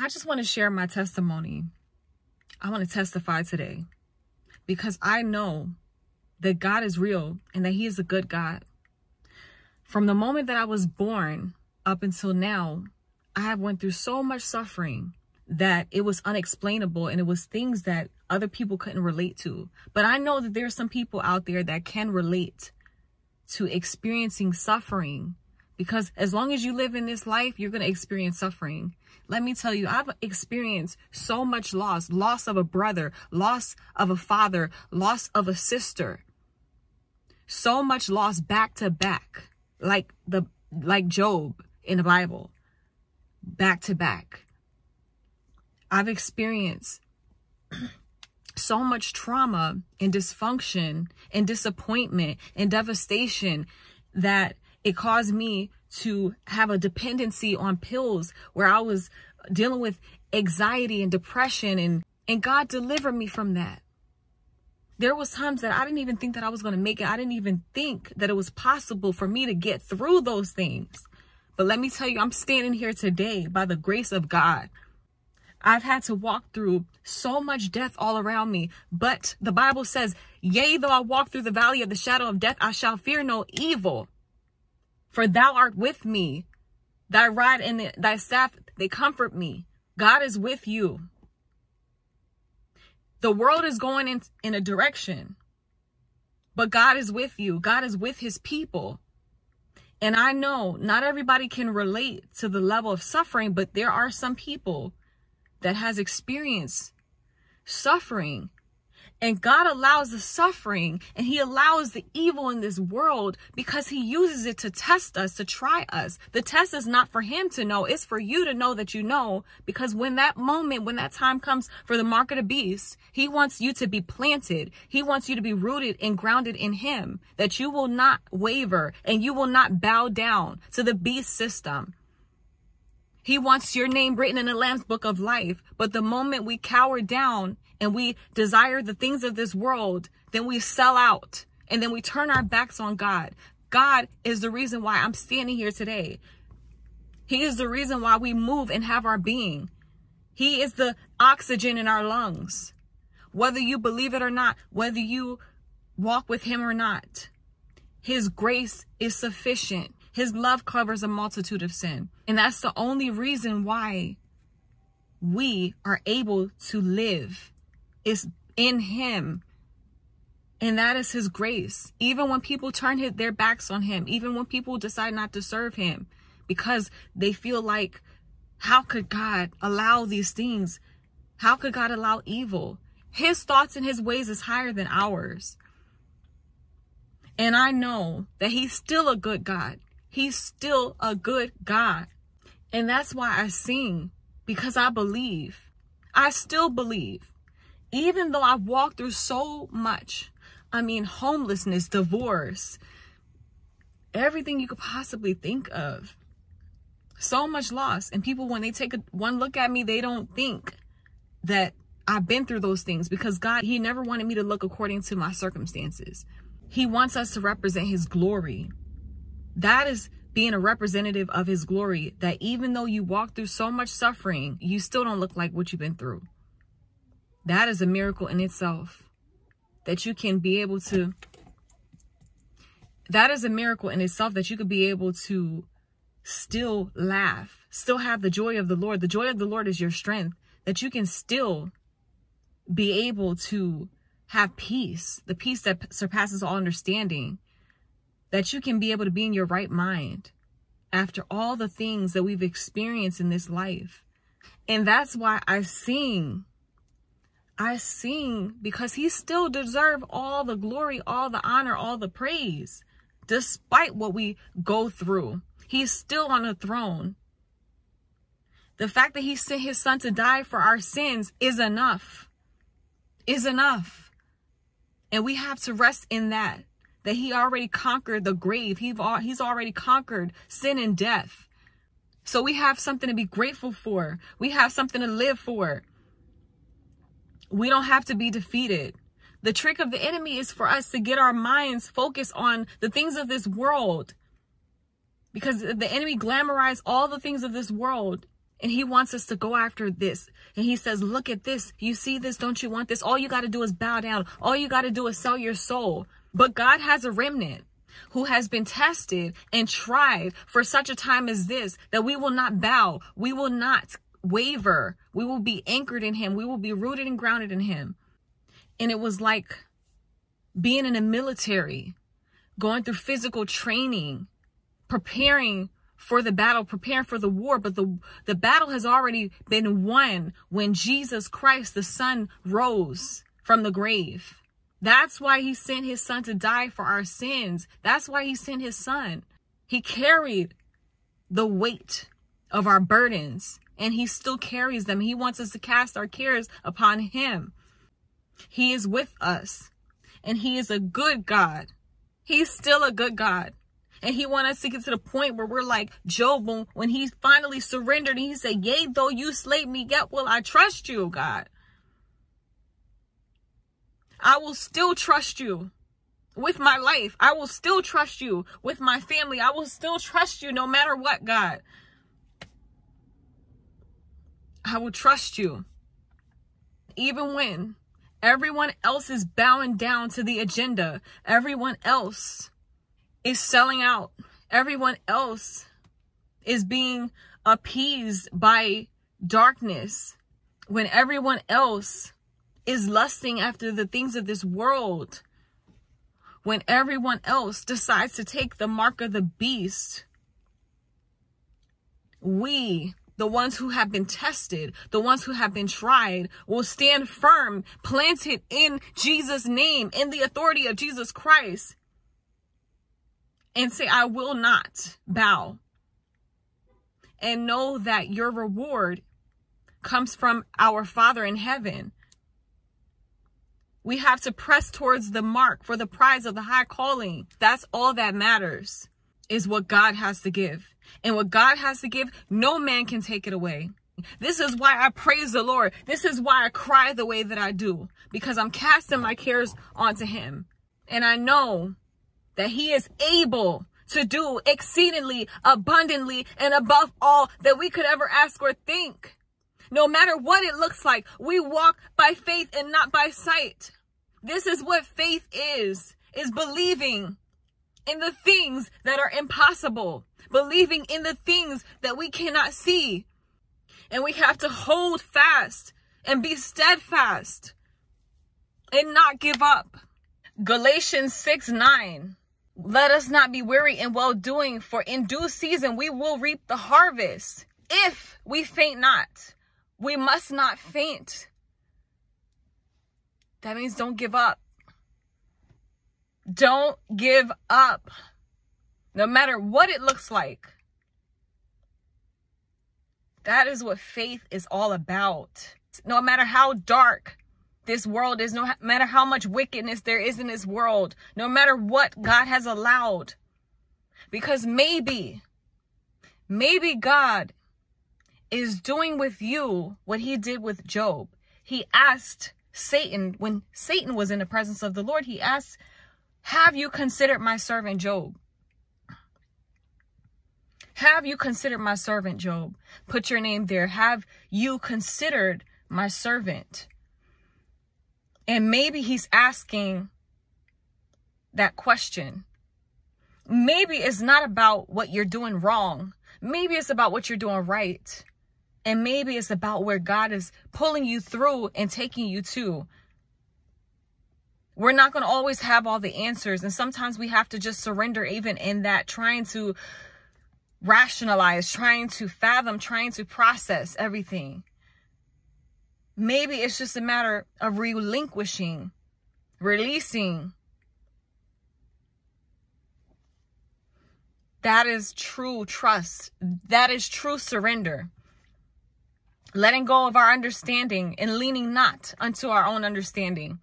I just want to share my testimony. I want to testify today because I know that God is real and that He is a good God. From the moment that I was born up until now, I have went through so much suffering that it was unexplainable and it was things that other people couldn't relate to. But I know that there's some people out there that can relate to experiencing suffering because as long as you live in this life, you're going to experience suffering. Let me tell you, I've experienced so much loss, loss of a brother, loss of a father, loss of a sister. So much loss back to back, like the, like Job in the Bible, back to back. I've experienced so much trauma and dysfunction and disappointment and devastation that it caused me to have a dependency on pills where I was dealing with anxiety and depression and and God delivered me from that. There was times that I didn't even think that I was going to make it. I didn't even think that it was possible for me to get through those things. But let me tell you, I'm standing here today by the grace of God. I've had to walk through so much death all around me. But the Bible says, yea, though I walk through the valley of the shadow of death, I shall fear no evil. For thou art with me. Thy rod and thy staff, they comfort me. God is with you. The world is going in, in a direction, but God is with you. God is with his people. And I know not everybody can relate to the level of suffering, but there are some people that has experienced suffering and God allows the suffering and he allows the evil in this world because he uses it to test us, to try us. The test is not for him to know. It's for you to know that you know because when that moment, when that time comes for the mark of the beast, he wants you to be planted. He wants you to be rooted and grounded in him that you will not waver and you will not bow down to the beast system. He wants your name written in the Lamb's book of life. But the moment we cower down and we desire the things of this world, then we sell out and then we turn our backs on God. God is the reason why I'm standing here today. He is the reason why we move and have our being. He is the oxygen in our lungs. Whether you believe it or not, whether you walk with him or not, his grace is sufficient. His love covers a multitude of sin. And that's the only reason why we are able to live is in him. And that is his grace. Even when people turn their backs on him, even when people decide not to serve him because they feel like, how could God allow these things? How could God allow evil? His thoughts and his ways is higher than ours. And I know that he's still a good God. He's still a good God. And that's why I sing because I believe. I still believe. Even though I've walked through so much, I mean, homelessness, divorce, everything you could possibly think of. So much loss. And people, when they take a, one look at me, they don't think that I've been through those things because God, He never wanted me to look according to my circumstances. He wants us to represent His glory. That is being a representative of his glory, that even though you walk through so much suffering, you still don't look like what you've been through. That is a miracle in itself. That you can be able to, that is a miracle in itself that you could be able to still laugh, still have the joy of the Lord. The joy of the Lord is your strength, that you can still be able to have peace, the peace that surpasses all understanding that you can be able to be in your right mind after all the things that we've experienced in this life. And that's why I sing. I sing because he still deserves all the glory, all the honor, all the praise, despite what we go through. He's still on the throne. The fact that he sent his son to die for our sins is enough, is enough. And we have to rest in that that he already conquered the grave. He's already conquered sin and death. So we have something to be grateful for. We have something to live for. We don't have to be defeated. The trick of the enemy is for us to get our minds focused on the things of this world. Because the enemy glamorized all the things of this world And he wants us to go after this. And he says, look at this. You see this? Don't you want this? All you got to do is bow down. All you got to do is sell your soul. But God has a remnant who has been tested and tried for such a time as this that we will not bow. We will not waver. We will be anchored in him. We will be rooted and grounded in him. And it was like being in a military, going through physical training, preparing for the battle, preparing for the war, but the, the battle has already been won when Jesus Christ, the son, rose from the grave. That's why he sent his son to die for our sins. That's why he sent his son. He carried the weight of our burdens and he still carries them. He wants us to cast our cares upon him. He is with us and he is a good God. He's still a good God. And he wants us to get to the point where we're like Job when he finally surrendered and he said, yea, though you slay me, yet will I trust you, God. I will still trust you with my life. I will still trust you with my family. I will still trust you no matter what, God. I will trust you. Even when everyone else is bowing down to the agenda, everyone else is selling out, everyone else is being appeased by darkness, when everyone else is lusting after the things of this world when everyone else decides to take the mark of the beast. We, the ones who have been tested, the ones who have been tried, will stand firm, planted in Jesus' name, in the authority of Jesus Christ, and say, I will not bow. And know that your reward comes from our Father in heaven. We have to press towards the mark for the prize of the high calling. That's all that matters is what God has to give. And what God has to give, no man can take it away. This is why I praise the Lord. This is why I cry the way that I do because I'm casting my cares onto him. And I know that he is able to do exceedingly abundantly and above all that we could ever ask or think. No matter what it looks like, we walk by faith and not by sight. This is what faith is, is believing in the things that are impossible, believing in the things that we cannot see. And we have to hold fast and be steadfast and not give up. Galatians 6 9. Let us not be weary in well doing, for in due season we will reap the harvest. If we faint not, we must not faint. That means don't give up. Don't give up. No matter what it looks like. That is what faith is all about. No matter how dark this world is, no matter how much wickedness there is in this world, no matter what God has allowed. Because maybe, maybe God is doing with you what he did with Job. He asked Satan, when Satan was in the presence of the Lord, he asked, have you considered my servant Job? Have you considered my servant Job? Put your name there. Have you considered my servant? And maybe he's asking that question. Maybe it's not about what you're doing wrong. Maybe it's about what you're doing right. And maybe it's about where God is pulling you through and taking you to. We're not going to always have all the answers. And sometimes we have to just surrender even in that, trying to rationalize, trying to fathom, trying to process everything. Maybe it's just a matter of relinquishing, releasing. That is true trust. That is true surrender letting go of our understanding and leaning not unto our own understanding.